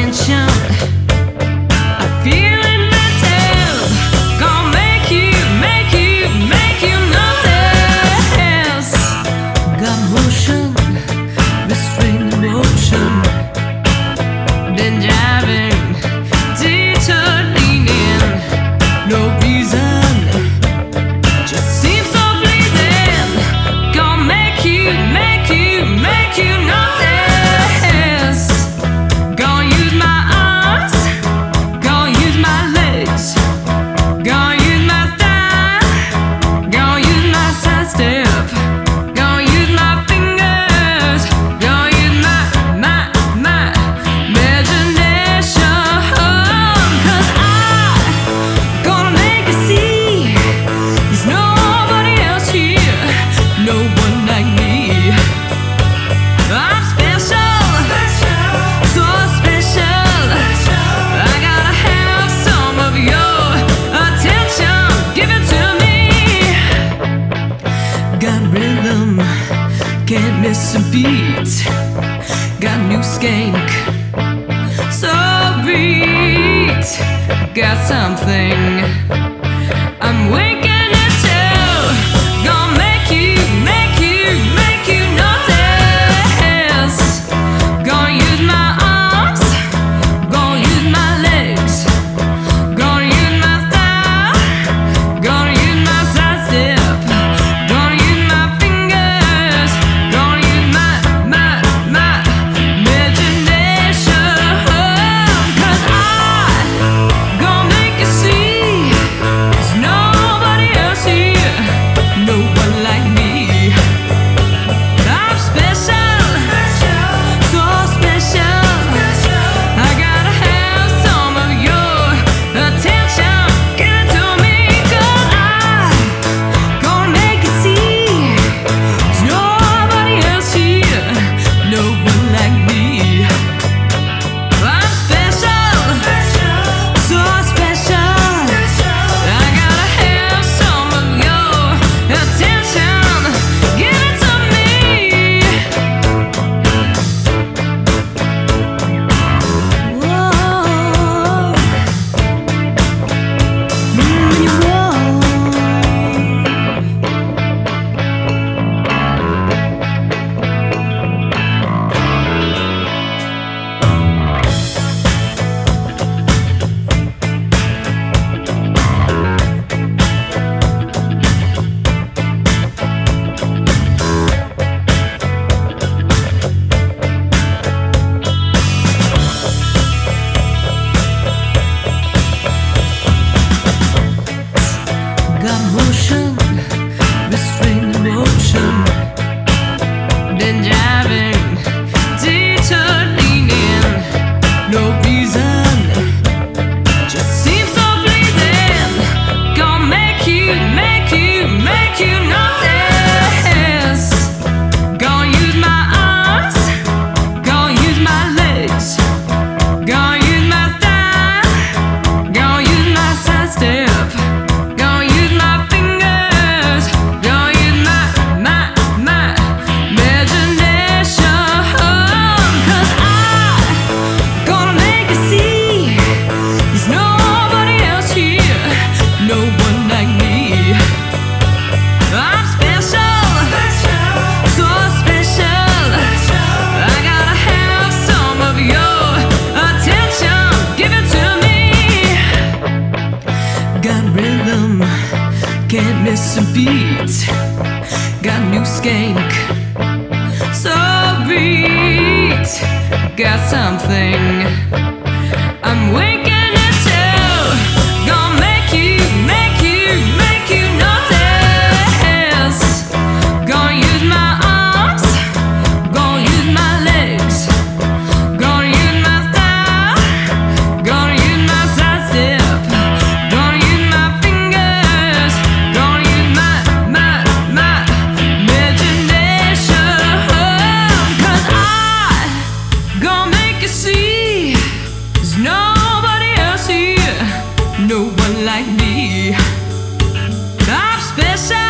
attention. got something. can't miss a beat. Got new skank, so beat. Got something. someone like me. I'm special.